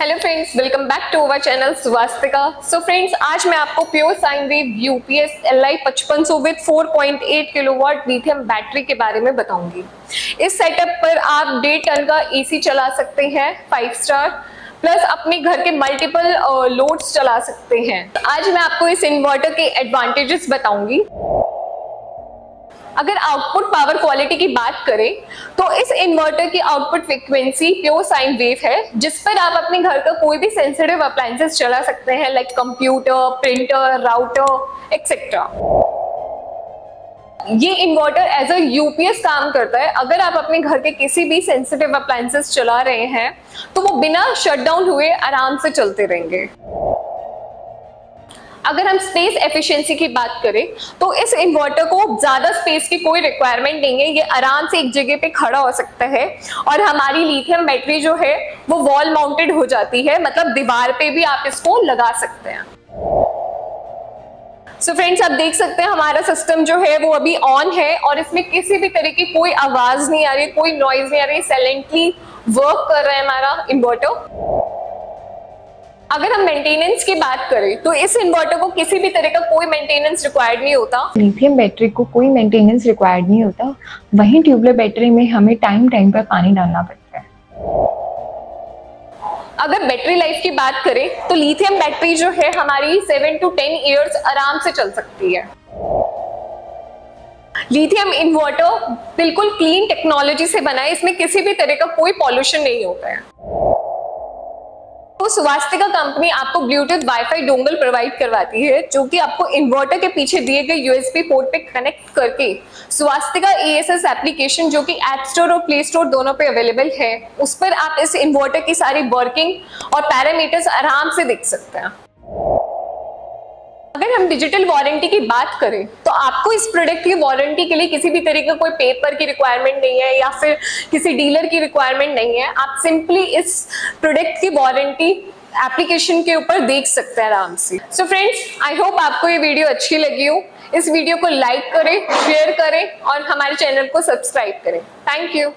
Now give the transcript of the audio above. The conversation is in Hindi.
Hello friends welcome back to our channel Swastika so friends आज मैं आपको pure sine wave UPS L I पचपन सौ विद 4.8 किलोवाट लिथियम बैटरी के बारे में बताऊँगी। इस सेटअप पर आप डेढ़ टन का एसी चला सकते हैं फाइव स्टार प्लस अपने घर के मल्टीपल लोड्स चला सकते हैं। आज मैं आपको इस इन्वर्टर के एडवांटेजेस बताऊँगी। अगर आउटपुट पावर क्वालिटी की बात करें तो इस इन्वर्टर की output frequency pure sine wave है, जिस पर आप अपने घर का कोई भी सेंसिटिव अप्लायंसेस चला सकते हैं like computer printer router etcetera ये इन्वर्टर एज अ यूपीएस काम करता है। अगर आप अपने घर के किसी भी सेंसिटिव अप्लायंसेस चला रहे हैं तो वो बिना शटडाउन हुए आराम से चलते रहेंगे। अगर हम स्पेस एफिशिएंसी की बात करें तो इस इन्वर्टर को ज़्यादा स्पेस की कोई रिक्वायरमेंट नहीं है। ये आराम से एक जगह पे खड़ा हो सकता है। और हमारी लिथियम बैटरी जो है, वो वॉल माउंटेड हो जाती है। मतलब दीवार पे भी आप इसको लगा सकते हैं। सो so फ्रेंड्स आप देख सकते हैं हमारा सिस्टम जो है, वो अभी ऑन है। और इसमें किसी भी तरह की कोई आवाज़ नहीं आ रही, कोई नॉइज़ नहीं आ रही। साइलेंटली वर्क कर रहा है हमारा इन्वर्टर अगर हम मेंटेनेंस की बात करें तो इस इन्वर्टर को किसी भी तरह का कोई मेंटेनेंस रिक्वायर्ड नहीं होता। लिथियम बैटरी को कोई मेंटेनेंस रिक्वायर्ड नहीं होता। वहीं ट्यूबलर बैटरी में हमें टाइम टाइम पर पानी डालना पड़ता है। अगर बैटरी लाइफ की बात करें तो लिथियम बैटरी जो है हमारी सेवन टू टेन ईयर्स आराम से चल सकती है। लिथियम इन्वर्टर बिल्कुल क्लीन टेक्नोलॉजी से बना है इसमें किसी भी तरह का कोई पॉल्यूशन नहीं होता है। तो कंपनी आपको ब्लूटूथ वाईफाई डोंगल प्रोवाइड करवाती है, जो कि आपको इन्वर्टर के पीछे दिए गए यूएसबी पोर्ट पे कनेक्ट करके स्वास्तिका एएसएस एप्लीकेशन जो कि ऐप स्टोर और प्ले स्टोर दोनों पे अवेलेबल है, उस पर आप इस इन्वर्टर की सारी वर्किंग और पैरामीटर्स आराम से देख सकते हैं। अगर हम डिजिटल वारंटी की बात करें तो आपको इस प्रोडक्ट की वारंटी के लिए किसी भी तरह का कोई पेपर की रिक्वायरमेंट नहीं है या फिर किसी डीलर की रिक्वायरमेंट नहीं है। आप सिंपली इस प्रोडक्ट की वारंटी एप्लीकेशन के ऊपर देख सकते हैं आराम से। सो फ्रेंड्स आई होप आपको ये वीडियो अच्छी लगी हो। इस वीडियो को लाइक करें शेयर करें और हमारे चैनल को सब्सक्राइब करें। Thank you